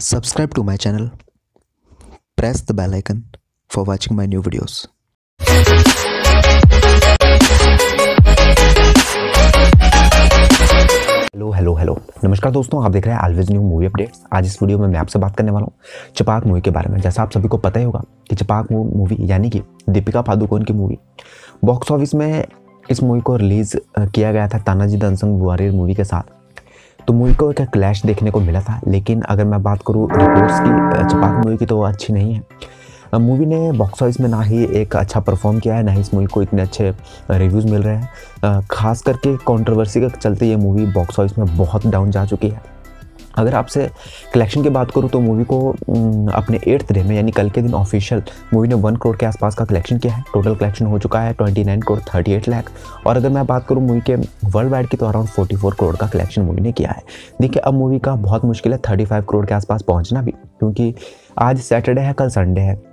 Subscribe to my channel. Press the bell icon for watching my new videos. Hello hello hello नमस्कार दोस्तों, आप देख रहे हैं ऑलवेज न्यू मूवी अपडेट्स आज इस वीडियो में मैं आपसे बात करने वाला हूँ चपाक मूवी के बारे में। जैसा आप सभी को पता ही होगा कि चपाक मूवी यानी कि दीपिका पादुकोण की मूवी बॉक्स ऑफ़िस में इस मूवी को रिलीज़ किया गया था तानाजी दनसंग बुआरियर मूवी के साथ। तो मूवी को एक क्लैश देखने को मिला था, लेकिन अगर मैं बात करूँ रिपोर्ट्स की चपाक मूवी की तो अच्छी नहीं है। मूवी ने बॉक्स ऑफ़िस में ना ही एक अच्छा परफॉर्म किया है, ना ही इस मूवी को इतने अच्छे रिव्यूज़ मिल रहे हैं। खास करके कंट्रोवर्सी के चलते ये मूवी बॉक्स ऑफ़िस में बहुत डाउन जा चुकी है। अगर आपसे कलेक्शन की बात करूँ तो मूवी को अपने एट्थ डे में, यानी कल के दिन ऑफिशियल मूवी ने वन करोड़ के आसपास का कलेक्शन किया है। टोटल कलेक्शन हो चुका है twenty nine crore thirty eight lakh और अगर मैं बात करूँ मूवी के वर्ल्ड वाइड की तो अराउंड फोर्टी फोर करोड़ का कलेक्शन मूवी ने किया है। देखिए, अब मूवी का बहुत मुश्किल है थर्टी फाइव करोड़ के आसपास पहुँचना भी, क्योंकि आज सैटरडे है, कल संडे है।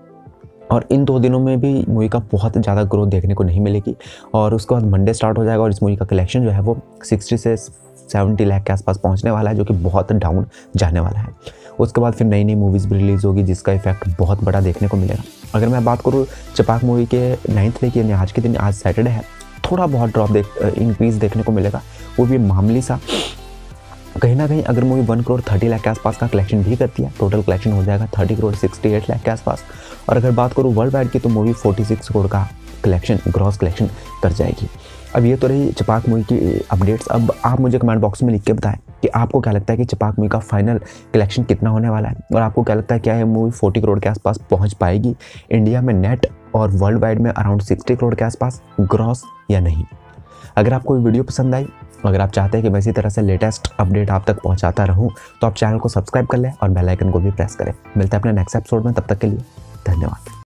और इन दो दिनों में भी मूवी का बहुत ज़्यादा ग्रोथ देखने को नहीं मिलेगी। और उसके बाद मंडे स्टार्ट हो जाएगा और इस मूवी का कलेक्शन जो है वो सिक्सटी से सेवेंटी लाख के आसपास पहुँचने वाला है, जो कि बहुत डाउन जाने वाला है। उसके बाद फिर नई नई मूवीज़ भी रिलीज़ होगी, जिसका इफ़ेक्ट बहुत बड़ा देखने को मिलेगा। अगर मैं बात करूँ चपाक मूवी के नाइन्थ डे की, यानी आज के दिन, आज सैटरडे है, थोड़ा बहुत ड्रॉप देख इंक्रीज़ देखने को मिलेगा। वो भी मामूली सा कहीं ना कहीं अगर movie one crore thirty lakh के आसपास का कलेक्शन भी करती है टोटल कलेक्शन हो जाएगा thirty crore sixty eight lakh के आसपास। और अगर बात करूँ वर्ल्ड वाइड की तो मूवी फोर्टी सिक्स करोड़ का कलेक्शन ग्रॉस कलेक्शन कर जाएगी। अब ये तो रही चपाक मूवी की अपडेट्स अब आप मुझे कमेंट बॉक्स में लिख के बताएँ कि आपको क्या लगता है कि चपाक मूवी का फाइनल कलेक्शन कितना होने वाला है? और आपको क्या लगता है क्या ये मूवी फोर्टी करोड़ के आसपास पहुँच पाएगी? इंडिया में नेट और वर्ल्ड वाइड में अराउंड सिक्सटी करोड़ के आसपास ग्रॉस या नहीं? अगर आपको वीडियो पसंद आई अगर आप चाहते हैं कि मैं इसी तरह से लेटेस्ट अपडेट आप तक पहुँचाता रहूँ तो आप चैनल को सब्सक्राइब कर लें और बेलाइकन को भी प्रेस करें। मिलते हैं अपने नेक्स्ट एपिसोड में, तब तक के लिए धन्यवाद।